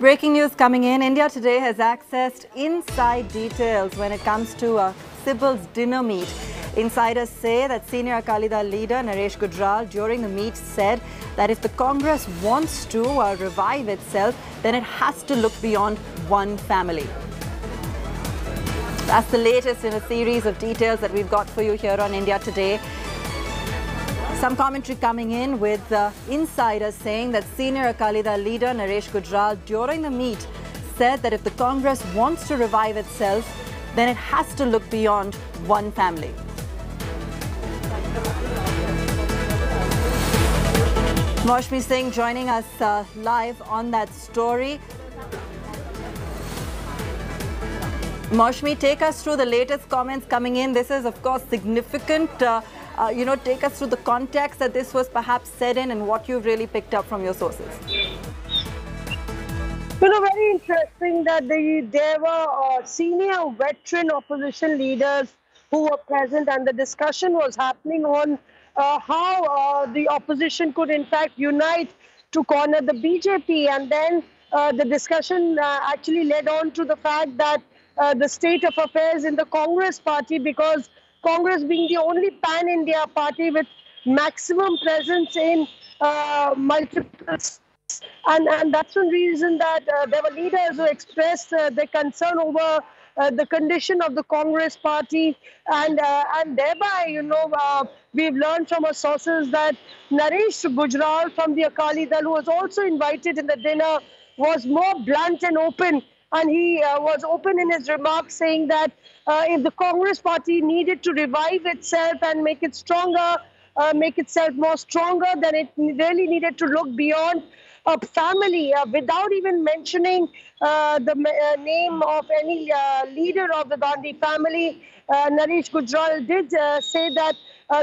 Breaking news coming in. India today has accessed inside details when it comes to uh, Sibal's dinner meet. Insiders say that senior Akali Dal leader Naresh Gujral during the meet said that if the Congress wants to uh, revive itself, then it has to look beyond one family. That's the latest in a series of details that we've got for you here on India Today. Some commentary coming in with uh, insiders saying that senior Akali Dal leader Naresh Gujral during the meet said that if the Congress wants to revive itself, then it has to look beyond one family. Mausami Singh joining us uh, live on that story. Mausami, take us through the latest comments coming in. This is, of course, significant. Uh, uh, you know, take us through the context that this was perhaps said in and what you've really picked up from your sources. You know, very interesting that the, there were uh, senior veteran opposition leaders who were present and the discussion was happening on uh, how uh, the opposition could in fact unite to corner the BJP and then uh, the discussion uh, actually led on to the fact that uh, the state of affairs in the Congress party because Congress being the only pan-India party with maximum presence in uh, multiple and, and that's one reason that uh, there were leaders who expressed uh, their concern over uh, the condition of the Congress party. And uh, and thereby, you know, uh, we've learned from our sources that Naresh Gujral from the Akali Dal, who was also invited in the dinner, was more blunt and open and he uh, was open in his remarks saying that uh, if the Congress party needed to revive itself and make it stronger, uh, make itself more stronger, then it really needed to look beyond a family uh, without even mentioning uh, the uh, name of any leader of the Gandhi family. Naresh Gujral did say that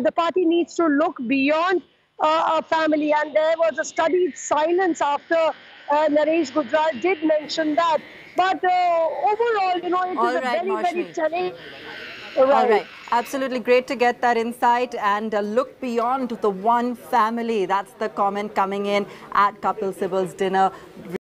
the party needs to look beyond a family, and there was a studied silence after Naresh Gujral did mention that. But uh, overall, you know, it All is right, a very, very challenging. All right. Absolutely great to get that insight and uh, look beyond the one family. That's the comment coming in at Kapil Sibal's dinner.